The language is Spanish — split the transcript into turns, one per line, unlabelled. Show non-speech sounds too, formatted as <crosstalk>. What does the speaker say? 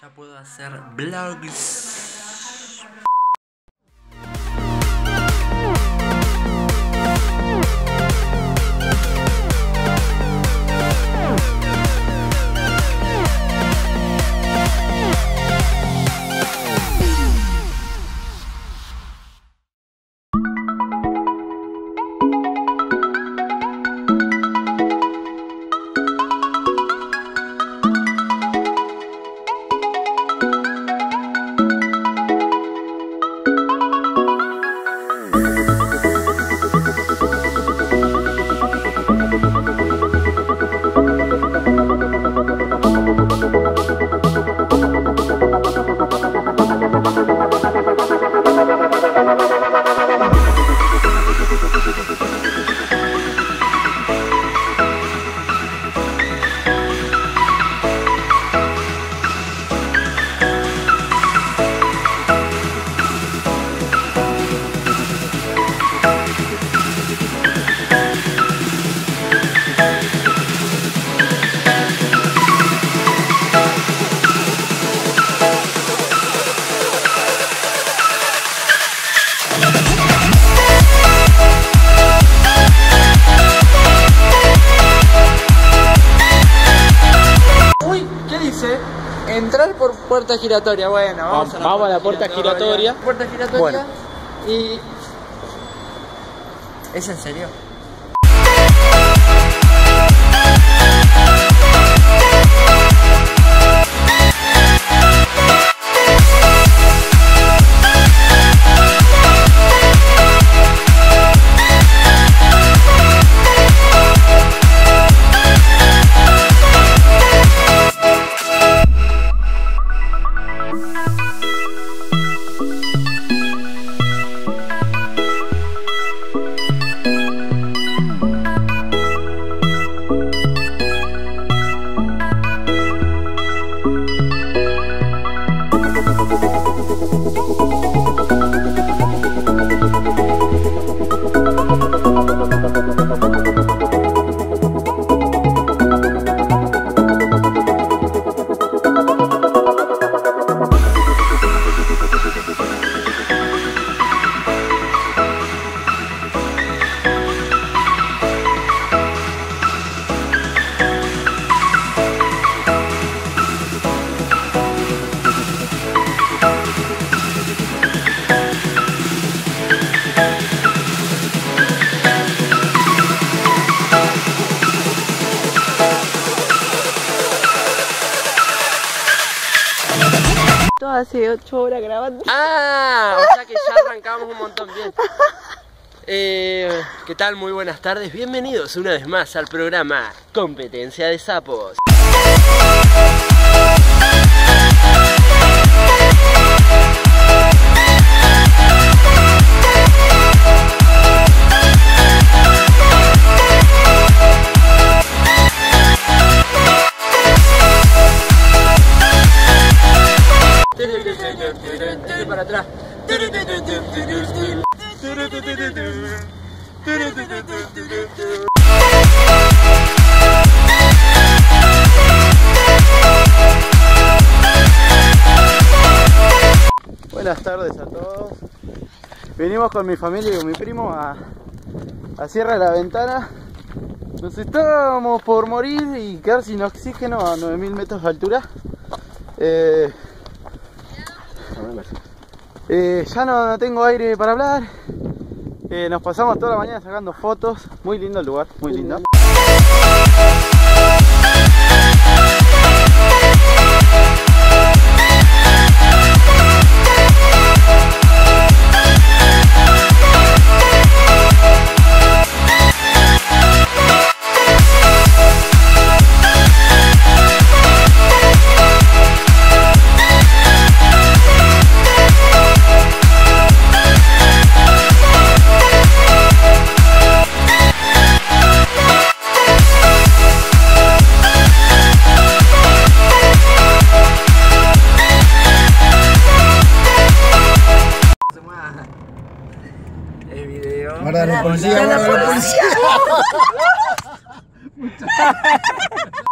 Ya puedo hacer vlogs.
Puerta giratoria. Bueno, vamos,
Vamos a la puerta giratoria.
Puerta giratoria.
Bueno.
Y. ¿Es en serio?
Hace 8 horas grabando.
Ah, o sea que ya arrancamos un montón bien. Eh, ¿Qué tal? Muy buenas tardes. Bienvenidos una vez más al programa Competencia de Sapos.
Buenas tardes a todos. Venimos con mi familia y con mi primo a, a Sierra de la Ventana. Nos estábamos por morir y quedar sin oxígeno a 9000 metros de altura. Eh, eh, ya no, tengo aire para hablar. Eh, nos pasamos toda la mañana sacando fotos. Muy lindo el lugar, muy lindo.
El video.
Guarda la policía, guarda la policía. <laughs>